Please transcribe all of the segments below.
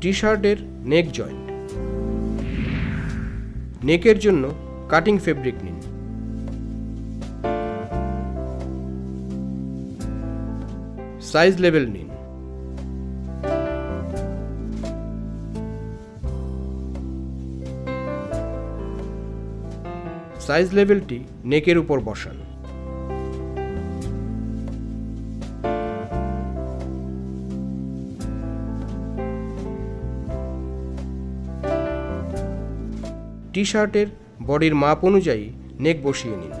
টি শার্টের নেক জয়েন্ট নেকের জন্য কাটিং ফেব্রিক নিন। সাইজ লেভেল নিন। সাইজ লেভেলটি নেকের উপর বসান। টি শার্টের বডির মাপ অনুযায়ী নেক বসিয়ে নিন।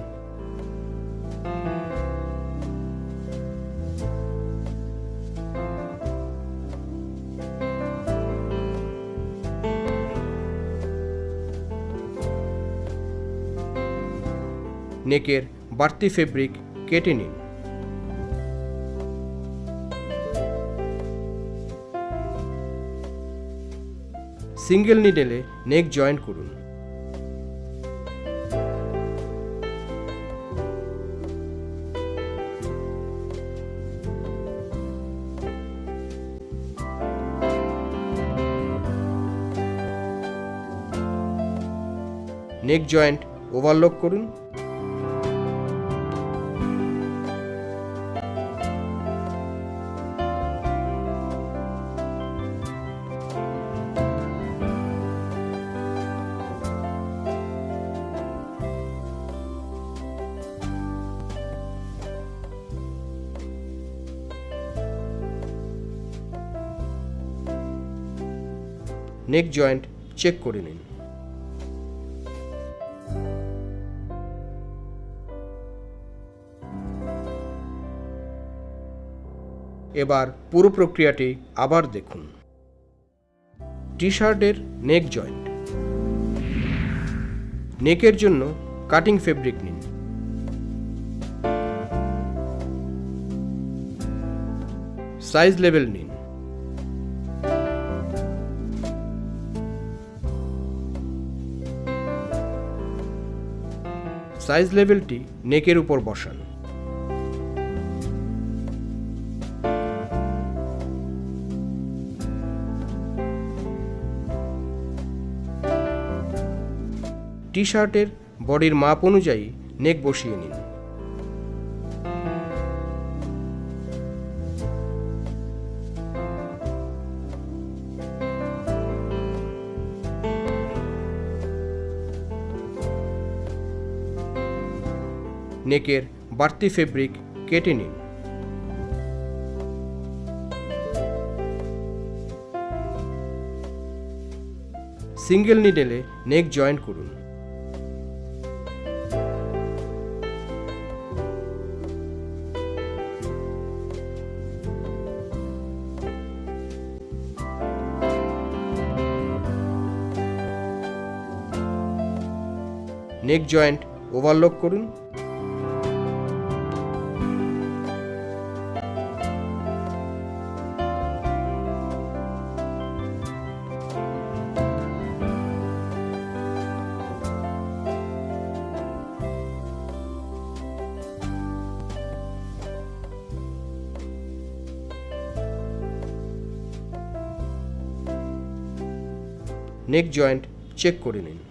নেকের বাড়তি ফেব্রিক কেটে নিন। সিঙ্গেল নিডেলে নেক জয়েন্ট করুন। নেক জয়েন্ট ওভারলক করুন। নেক জয়েন্ট চেক করে নিন। এবার পুরো প্রক্রিয়াটি আবার দেখুন। টি শার্টের নেক জয়েন্ট নেকের জন্য কাটিং ফেব্রিক নিন। সাইজ লেভেল নিন। সাইজ লেভেলটি নেকের উপর বসান। টি শার্টের বডির মাপ অনুযায়ী নেক বসিয়ে নিন। নেকের বাড়তি ফেব্রিক কেটে নিন। সিঙ্গেল নিডেলে নেক জয়েন্ট করুন। নেক জয়েন্ট ওভারলক করুন। নেক জয়েন্ট চেক করে নিন।